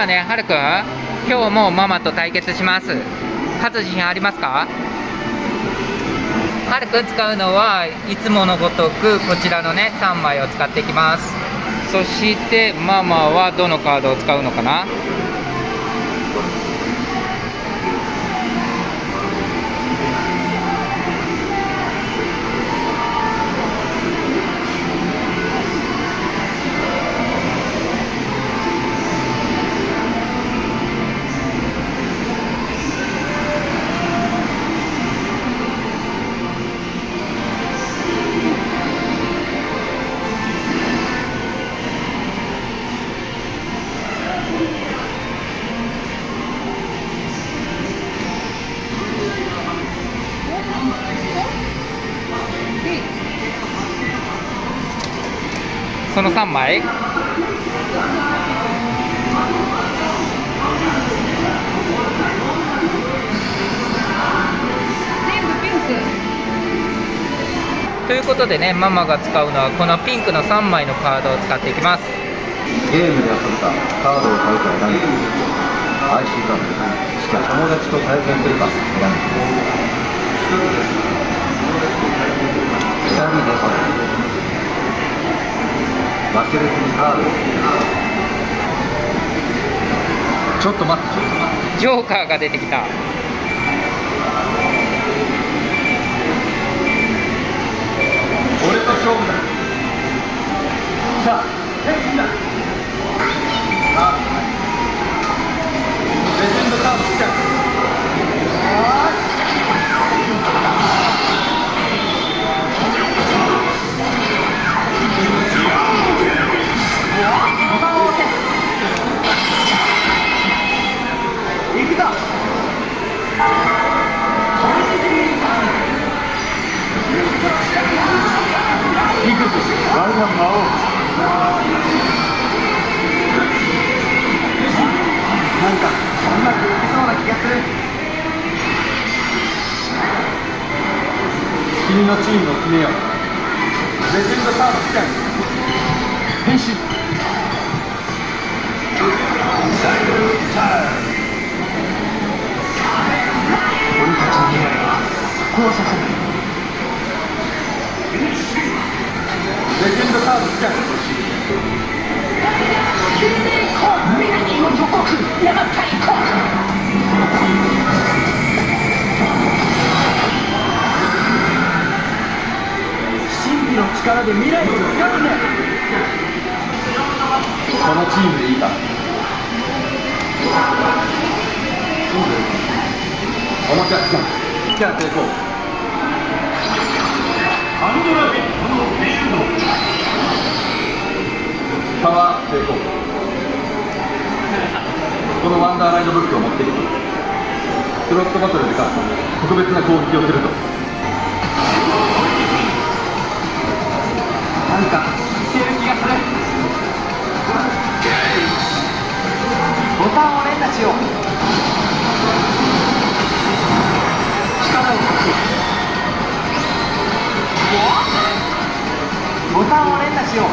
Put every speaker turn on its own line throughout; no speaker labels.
はねはるくん今日もママと対決します。勝つ自信ありますか？はるくん使うのはいつものごとくこちらのね3枚を使っていきます。そしてママはどのカードを使うのかな？その3枚。ということでねママが使うのはこのピンクの3枚のカードを使っていきます。
ゲームで遊ぶかカードを買うか選んでくる IC カードしか友達と対戦するか選んで負ける気にカードをちょっと待って。ちょっと待って
ジョーカーが出てきた。
俺と勝負だ。さあ変身だのチームを決めよう。レジェンドカードスキャン変身。俺たちの未来はこうさせない。レジェンドカードスキャン神秘の力で未来を使うんだこのチームでいいかお待ちスキャンスキャン成功アンドラビットのフ。ィールドパワー成功このワンダーライドブックを持ってきてスロットバトルで勝つと特別な攻撃をすると。ですよ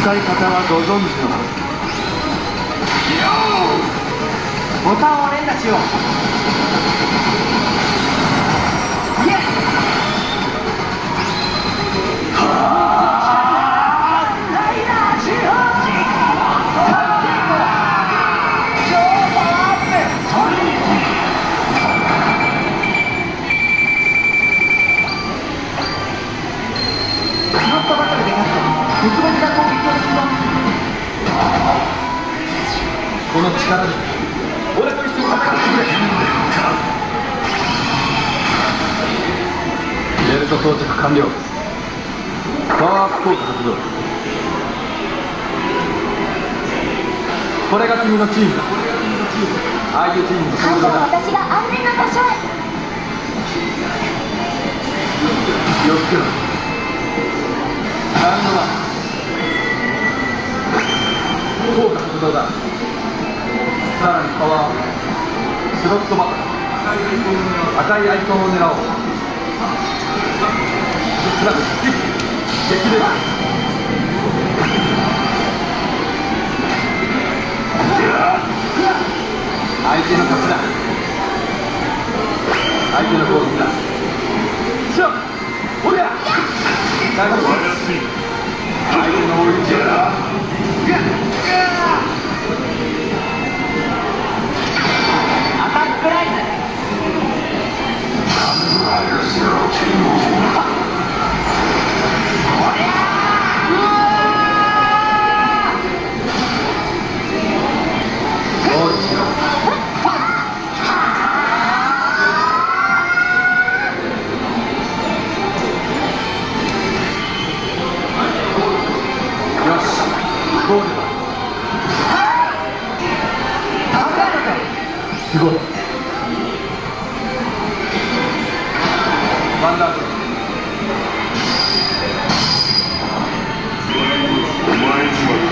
使い方はご存知のはずボタンを連打しよう。ルト装着完了パワーアップ効果発動これが君のチームだああいうチームの
今度
登場だ
は私が安全な場所へ
気をつけろラウンドワン効果発動ださらにパワーアップスロットバトル赤いアイコンを狙おう相手の勝相手の攻撃だしろおり。相手のオレンジだすごい。ワンダー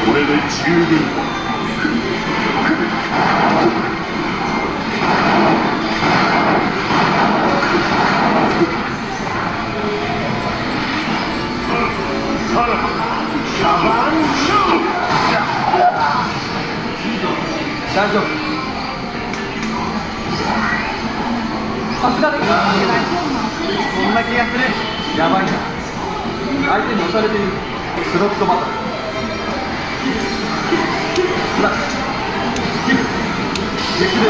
これで十分ださらば
大丈夫さすがですそんな気がする。やばい。な相手に押されているスロットバトル。スラッシュキル激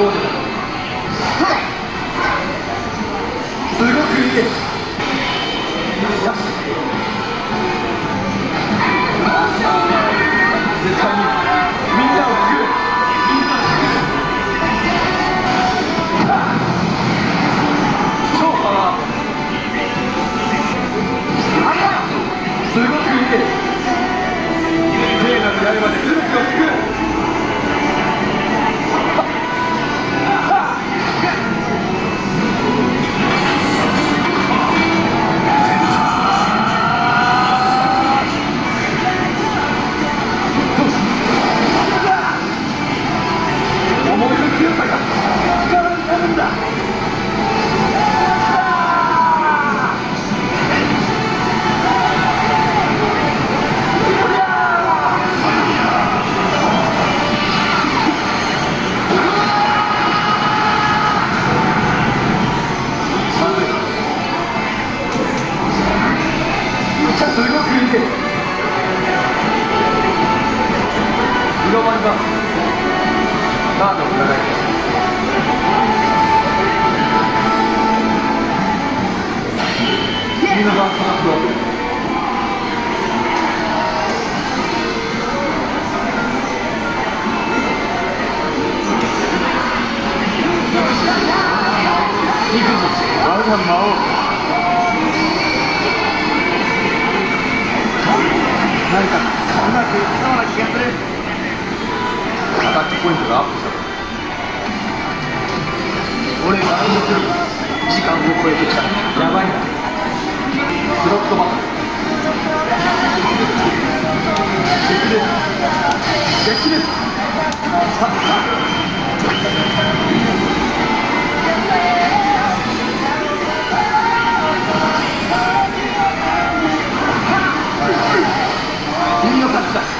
people 君の番そのフロー
我が魔王
何かうまくいきそうな気がするアタックポイントがアップした俺が暗躍する時間を超えてきたやばいなブロックバック激烈激烈さあ君の勝ちだ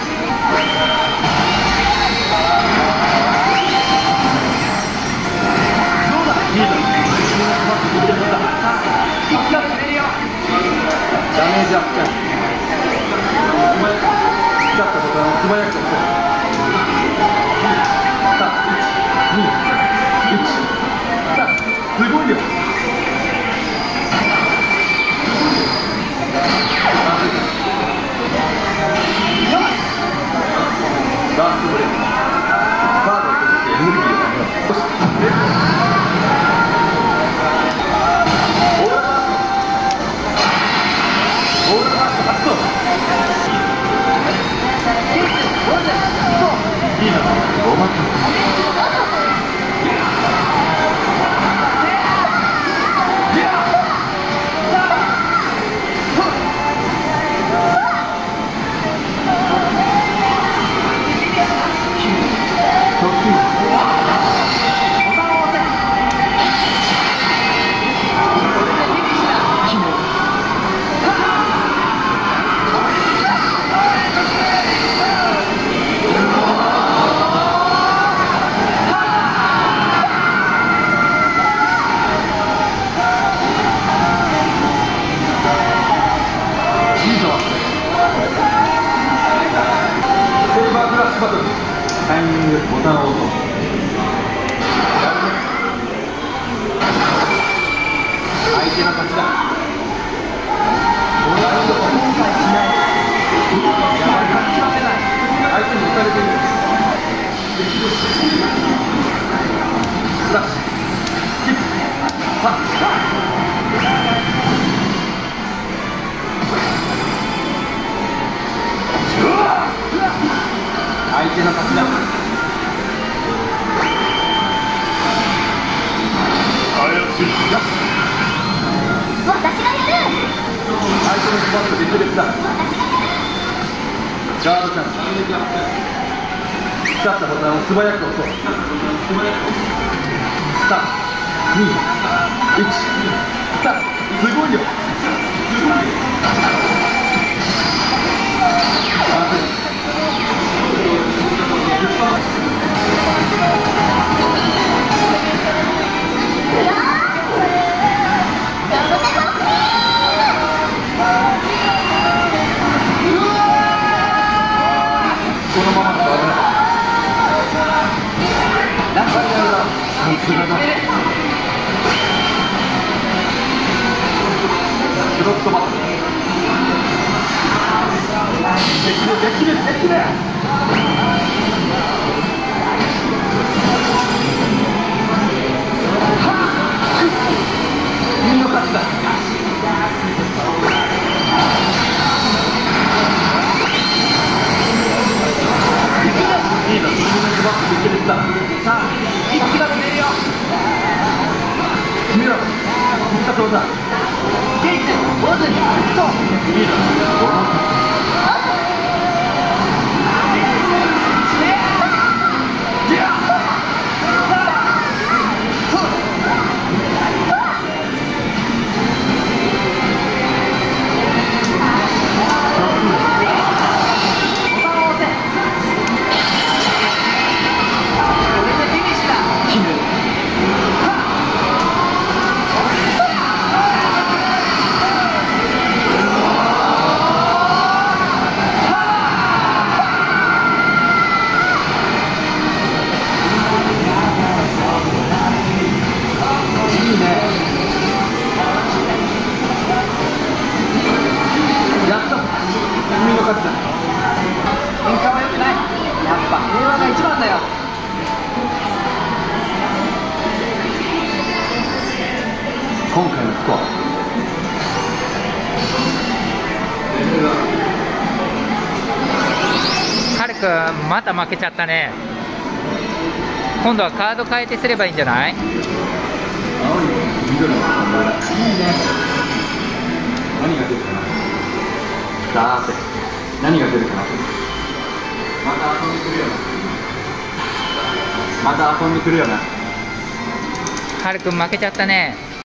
相手の勝ちだ
私がやる
相手のスパット実力だガードチャンス光ったボタンを素早く押そう321さあすごいよ。すごいよまずいできるできるできる。は
るくんまた負けちゃったね。今度はカード変えてすればいいんじゃない？
何が出るかな？さーて。何が出るかな？また遊んでくるよな。また遊んでくるよな。
はるくん負けちゃったね